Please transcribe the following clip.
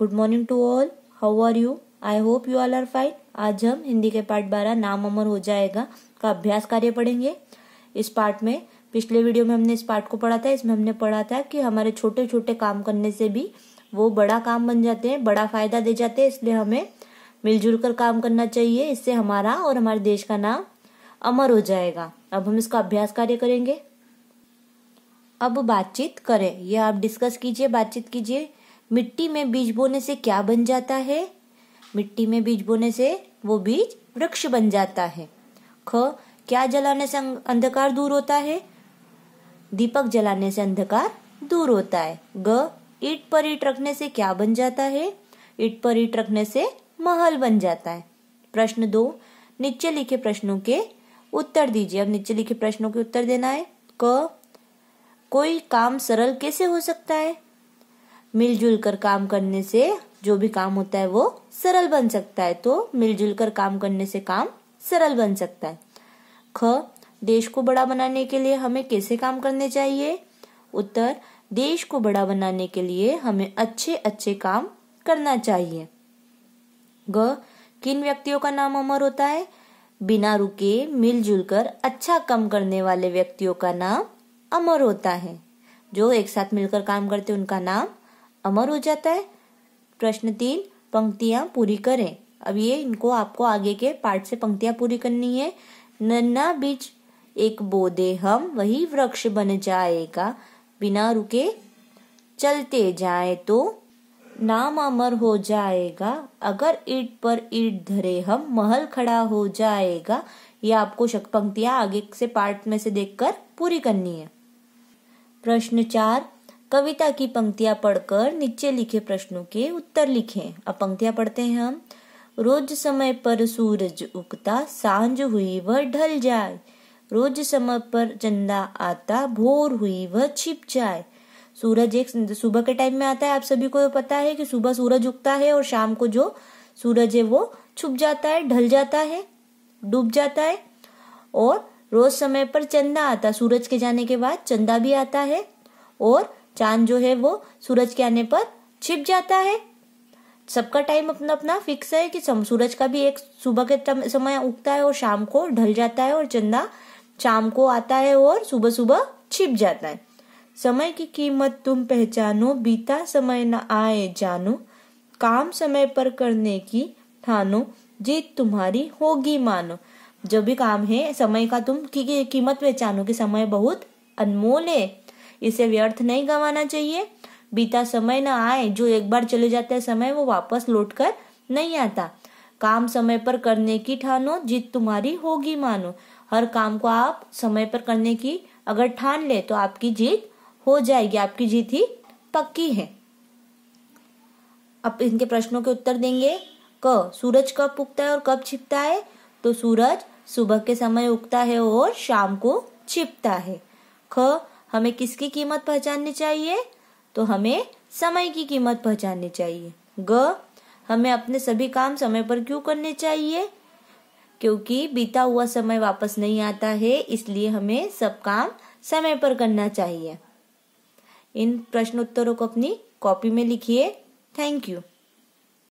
Good morning to all how are you I hope you all are fine आज हम हिंदी के part बारह नाम अमर हो जाएगा का अभ्यास कार्य पढ़ेंगे। इस पार्ट में पिछले वीडियो में हमने इस पार्ट को पढ़ा था। इसमें हमने पढ़ा था कि हमारे छोटे छोटे काम करने से भी वो बड़ा काम बन जाते हैं, बड़ा फ़ायदा दे जाते हैं। इसलिए हमें मिलजुल कर काम करना चाहिए। इससे हमारा और हमारे देश का नाम अमर हो जाएगा। अब हम इसका अभ्यास कार्य करेंगे। अब बातचीत करें। ये आप डिस्कस कीजिए, बातचीत कीजिए। मिट्टी में बीज बोने से क्या बन जाता है? मिट्टी में बीज बोने से वो बीज वृक्ष बन जाता है। ख, क्या जलाने से अंधकार दूर होता है? दीपक जलाने से अंधकार दूर होता है। ग, ईट पर ईट रखने से क्या बन जाता है? ईट पर ईट रखने से महल बन जाता है। प्रश्न दो, नीचे लिखे प्रश्नों के उत्तर दीजिए। अब नीचे लिखे प्रश्नों के उत्तर देना है। क, कोई काम सरल कैसे हो सकता है? मिलजुल कर काम करने से जो भी काम होता है वो सरल बन सकता है। तो मिलजुल कर काम करने से काम सरल बन सकता है। ख, देश को बड़ा बनाने के लिए हमें कैसे काम करने चाहिए? उत्तर, देश को बड़ा बनाने के लिए हमें अच्छे अच्छे काम करना चाहिए। ग, किन व्यक्तियों का नाम अमर होता है? बिना रुके मिलजुल कर अच्छा काम करने वाले व्यक्तियों का नाम अमर होता है। जो एक साथ मिलकर काम करते उनका नाम अमर हो जाता है। प्रश्न तीन, पंक्तियाँ पूरी करें। अब ये इनको आपको आगे के पार्ट से पंक्तियाँ पूरी करनी है। नन्ना बीज, एक बोदे हम, वही वृक्ष बन जाएगा। बिना रुके चलते जाए तो नाम अमर हो जाएगा। अगर ईट पर ईट धरे हम, महल खड़ा हो जाएगा। ये आपको शक पंक्तियाँ आगे से पार्ट में से देखकर पूरी करनी है। प्रश्न चार कविता की पंक्तियाँ पढ़कर नीचे लिखे प्रश्नों के उत्तर लिखें। अब पंक्तियाँ पढ़ते हैं हम। रोज समय पर सूरज उगता, साँझ हुई वह ढल जाए। रोज समय पर चंदा आता, भोर हुई वह छिप जाए। सूरज एक सुबह के टाइम में आता है। आप सभी को पता है कि सुबह सूरज उगता है और शाम को जो सूरज है वो छुप जाता है, ढल जाता है, डूब जाता है। और रोज समय पर चंदा आता, सूरज के जाने के बाद चंदा भी आता है। और चाँद जो है वो सूरज के आने पर छिप जाता है। सबका टाइम अपना अपना फिक्स है कि सूरज का भी एक सुबह के समय उगता है और शाम को ढल जाता है और चंदा शाम को आता है और सुबह सुबह छिप जाता है। समय की कीमत तुम पहचानो, बीता समय न आए जानो। काम समय पर करने की ठानो, जीत तुम्हारी होगी मानो। जो भी काम है, समय का तुम की, कीमत पहचानो कि समय बहुत अनमोल है। इसे व्यर्थ नहीं गंवाना चाहिए। बीता समय ना आए, जो एक बार चले जाते हैं समय वो वापस लौट कर नहीं आता। काम समय पर करने की ठानो जीत तुम्हारी होगी मानो। हर काम को आप समय पर करने की अगर ठान ले तो आपकी जीत हो जाएगी, आपकी जीत ही पक्की है। अब इनके प्रश्नों के उत्तर देंगे। क, सूरज कब उगता है और कब छिपता है? तो सूरज सुबह के समय उगता है और शाम को छिपता है। ख हमें किसकी कीमत पहचाननी चाहिए? तो हमें समय की कीमत पहचाननी चाहिए। ग, हमें अपने सभी काम समय पर क्यों करने चाहिए? क्योंकि बीता हुआ समय वापस नहीं आता है, इसलिए हमें सब काम समय पर करना चाहिए। इन प्रश्न उत्तरों को अपनी कॉपी में लिखिए। Thank you.